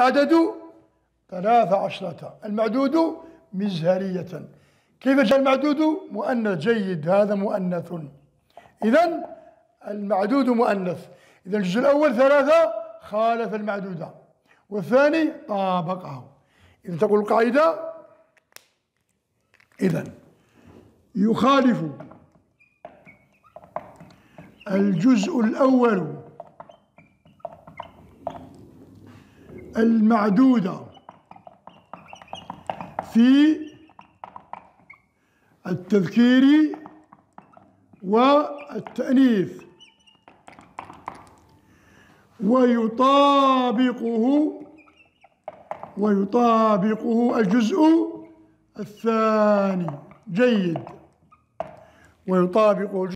العدد ثلاث عشرة المعدود مزهرية. كيف جاء المعدود؟ مؤنث جيد هذا مؤنث. إذا المعدود مؤنث. إذا الجزء الأول ثلاثة خالف المعدود. والثاني طابقه. إذا تقول القاعدة؟ إذا يخالف الجزء الأول المعدودة في التذكير والتأنيث ويطابقه ويطابقه الجزء الثاني جيد. ويطابق